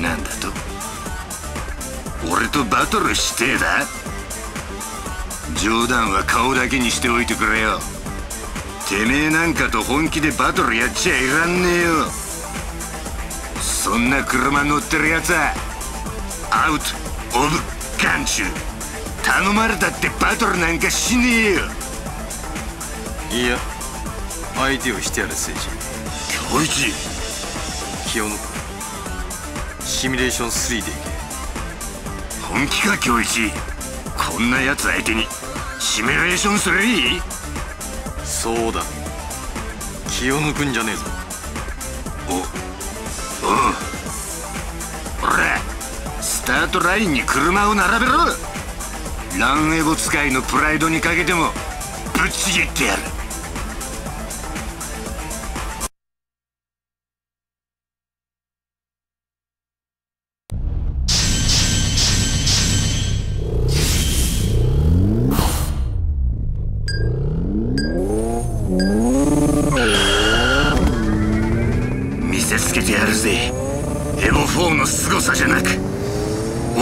なんだと？俺とバトルしてえだ？冗談は顔だけにしておいてくれよ。てめえなんかと本気でバトルやっちゃいらんねえよ。そんな車乗ってるやつはアウト・オブ・ガンチュ頼まれたってバトルなんかしねえよ。いや。相手をしてやる政治。今日一清野シミュレーション3でいけ。本気か今日一。こんなやつ相手にシミュレーションするいい？そうだ。清野君じゃねえぞ。おおうほらスタートラインに車を並べろ。ランエボ使いのプライドにかけてもぶっちぎってやる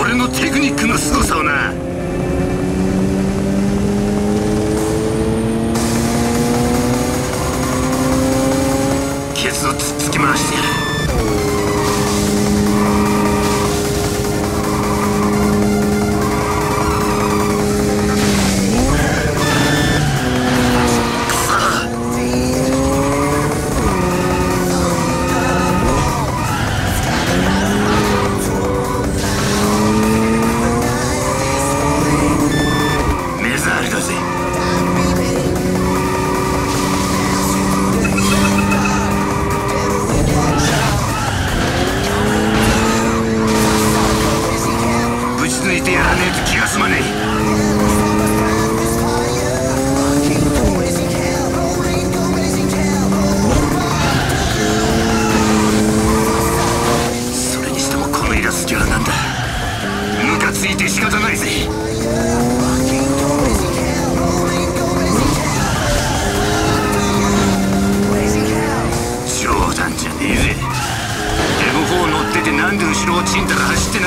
俺のテクニックの凄さをな。ケツをつっつき回してやる。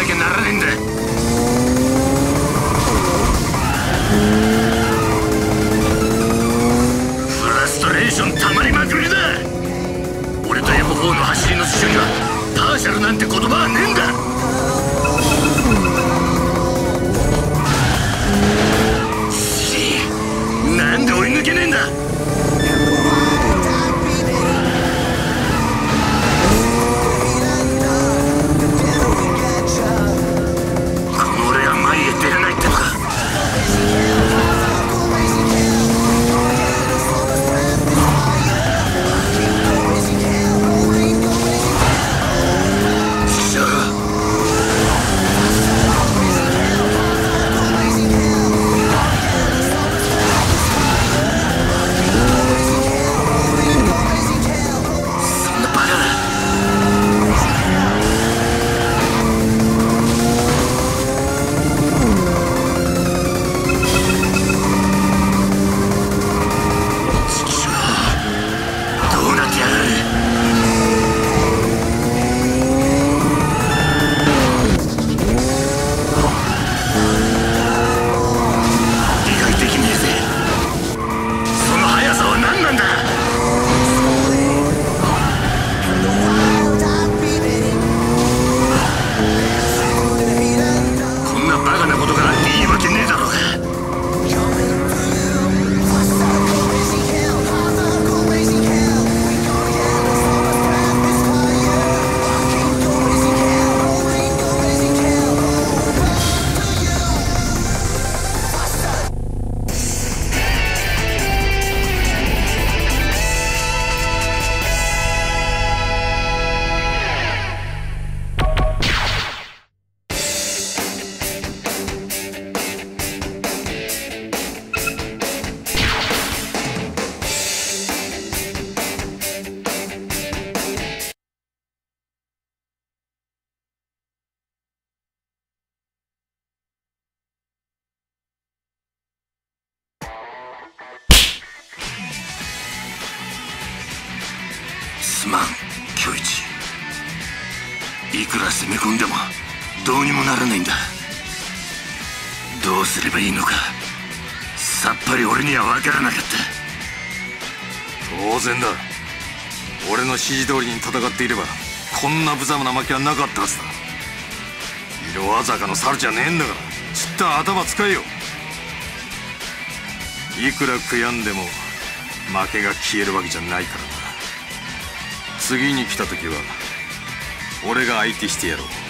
きゃならねえんだフラストレーションたまりまくりだ。俺と M4 の走りの主にはパーシャルなんて言葉はねえんだ。ら攻め込んでもどうにもならないんだ。どうすればいいのかさっぱり俺には分からなかった。当然だ。俺の指示通りに戦っていればこんな無様な負けはなかったはずだ。色鮮やかの猿じゃねえんだからちった頭使えよ。いくら悔やんでも負けが消えるわけじゃないからな。次に来た時は俺が相手してやろう。